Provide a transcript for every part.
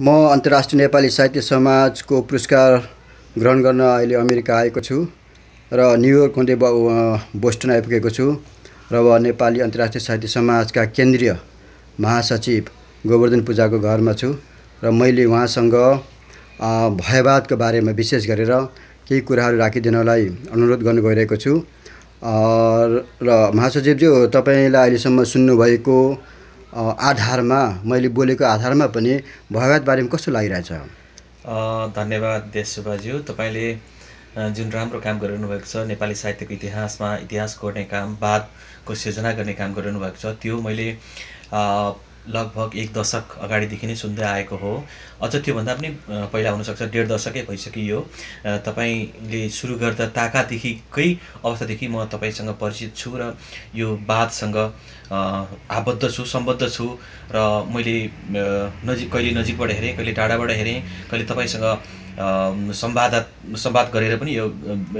म अन्तर्राष्ट्रिय नेपाली साहित्य समाजको पुरस्कार ग्रहण गर्न अहिले अमेरिका आएको छु र न्युयोर्क हुँदै बोस्टन आइपुगेको छु र अब नेपाली अन्तर्राष्ट्रिय साहित्य समाजका केन्द्रीय महासचिव गोवर्धन पूजाको घरमा छु र मैले उहाँसँग भयवादको बारेमा विशेष गरेर केही कुराहरू राखिदिनलाई अनुरोध गर्नु गइरहेको छु। र महासचिवज्यू तपाईँलाई अहिलेसम्म सुन्नुभएको आधारमा मैले बोलेको आधारमा पनि भयवाद बारेमा कस्तो लागिरहेछ? धन्यवाद देश सुब्बाज्यू तपाईँले जुन राम्रो काम गरिरहनु भएको छ नेपाली साहित्यको इतिहासमा इतिहास कोर्ने काम वादको सिर्जना गर्ने काम गरिरहनु भएको छ त्यो मैले लगभग एक दशक अगाडिदेखि नै सुन्दै आएको हो। अझ त्योभन्दा पनि पहिला हुनसक्छ डेढ दशकै भइसकियो। तपाईँले सुरु गर्दा ताकादेखिकै अवस्थादेखि म तपाईँसँग परिचित छु र यो वादसँग आबद्ध छु सम्बद्ध छु र मैले नजिक कहिले नजिकबाट हेरेँ कहिले टाढाबाट हेरेँ कहिले तपाईँसँग संवाद संवाद गरेर पनि यो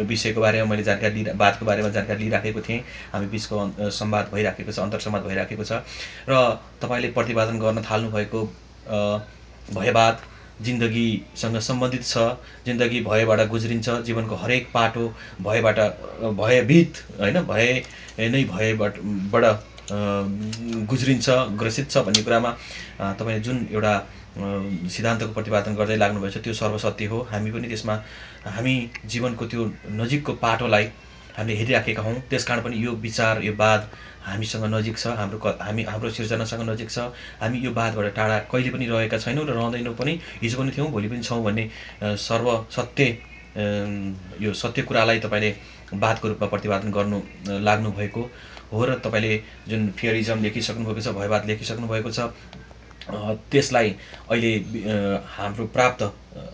विषयको बारेमा मैले जानकारी लि वादको बारेमा जानकारी लिइराखेको थिएँ। हामी बिचको संवाद भइराखेको छ अन्तर संवाद भइराखेको छ। र तपाईँले प्रतिपादन गर्न थाल्नुभएको भयवाद जिन्दगीसँग सम्बन्धित छ। जिन्दगी भयबाट गुज्रिन्छ जीवनको हरेक पाटो भयबाट भयभीत होइन? भय नै भयबाट गुज्रिन्छ ग्रसित छ भन्ने कुरामा तपाईँले जुन एउटा सिद्धान्तको प्रतिपादन गर्दै लाग्नुभएछ त्यो सर्वसत्य हो। हामी पनि त्यसमा हामी जीवनको त्यो नजिकको पाटोलाई हामीले हेरिराखेका हौँ। त्यस कारण पनि यो विचार यो वाद हामीसँग नजिक छ हाम्रो हामी हाम्रो सिर्जनासँग नजिक छ। हामी यो वादबाट टाढा कहिले पनि रहेका छैनौँ र रहँदैनौँ पनि। हिजो पनि थियौँ भोलि पनि छौँ भन्ने सर्वसत्य यो सत्य कुरालाई तपाईँले वादको रूपमा प्रतिपादन गर्नु लाग्नुभएको हो र तपाईँले जुन फियरिजम लेखिसक्नु भएको छ भयवाद लेखिसक्नु भएको छ त्यसलाई अहिले हाम्रो प्राप्त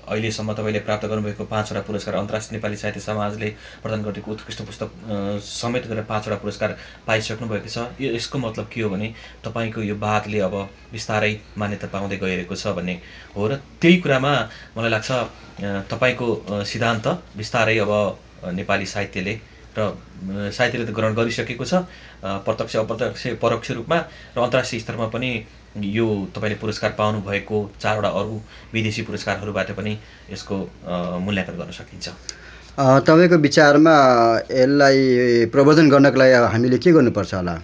अहिलेसम्म तपाईँले प्राप्त गर्नुभएको पाँचवटा पुरस्कार अन्तर्राष्ट्रिय नेपाली साहित्य समाजले प्रदान गरेको उत्कृष्ट पुस्तक समेत गरेर पाँचवटा पुरस्कार पाइसक्नु भएको छ। यो यसको मतलब के हो भने तपाईँको यो वादले अब बिस्तारै मान्यता पाउँदै गइरहेको छ भन्ने हो र त्यही कुरामा मलाई लाग्छ तपाईँको सिद्धान्त बिस्तारै अब नेपाली साहित्यले र साहित्यले ग्रहण गरिसकेको छ। प्रत्यक्ष अप्रत्यक्ष परोक्ष रूपमा र अन्तर्राष्ट्रिय स्तरमा पनि यो तपाईँले पुरस्कार पाउनुभएको चारवटा अरू विदेशी पुरस्कारहरूबाट पनि यसको मूल्याङ्कन गर्न सकिन्छ। तपाईँको विचारमा यसलाई प्रवर्धन गर्नको लागि हामीले के गर्नुपर्छ होला?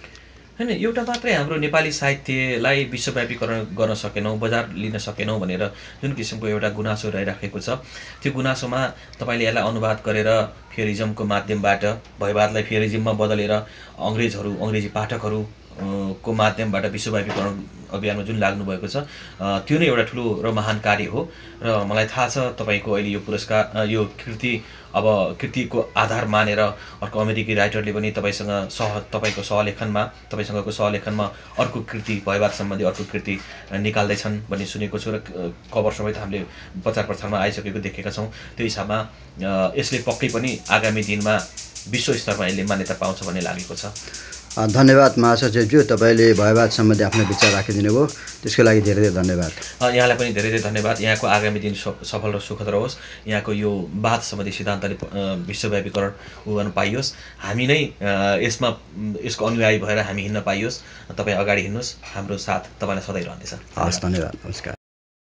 होइन एउटा मात्रै हाम्रो नेपाली साहित्यलाई विश्वव्यापीकरण गर्न सकेनौँ बजार लिन सकेनौँ भनेर जुन किसिमको एउटा गुनासो रहिराखेको छ त्यो गुनासोमा तपाईँले यसलाई अनुवाद गरेर फेरिजमको माध्यमबाट भयवादलाई फेरिजममा बदलेर अङ्ग्रेजहरू अङ्ग्रेजी पाठकहरू को माध्यमबाट विश्वव्यापीकरण अभियानमा जुन लाग्नुभएको छ त्यो नै एउटा ठुलो र महान कार्य हो। र मलाई थाहा छ तपाईँको अहिले यो पुरस्कार यो कृति अब कृतिको आधार मानेर अर्को अमेरिकी राइटरले पनि तपाईँसँग सह तपाईँको सहलेखनमा तपाईँसँगको सहलेखनमा अर्को कृति भयवाद सम्बन्धी अर्को कृति निकाल्दैछन् भन्ने सुनेको छु र कभर समेत हामीले प्रचार प्रसारमा आइसकेको देखेका छौँ। त्यो हिसाबमा यसले पक्कै पनि आगामी दिनमा विश्व स्तरमा यसले मान्यता पाउँछ भन्ने लागेको छ। धन्यवाद महासचिवज्यू तपाईँले भयवाद सम्बन्धी आफ्नो विचार राखिदिनु भयो। त्यसको लागि धेरै धेरै धन्यवाद। यहाँलाई पनि धेरै धेरै धन्यवाद। यहाँको आगामी दिन सफल र सुखद रहोस्। यहाँको यो वाद सम्बन्धी सिद्धान्तले विश्वव्यापीकरण उ गर्न पाइयोस्। हामी नै यसमा यसको अनुयायी भएर हामी हिँड्न पाइयोस्। तपाईँ अगाडि हिँड्नुहोस्। हाम्रो साथ तपाईँलाई सधैँ रहनेछ। हस् धन्यवाद। नमस्कार।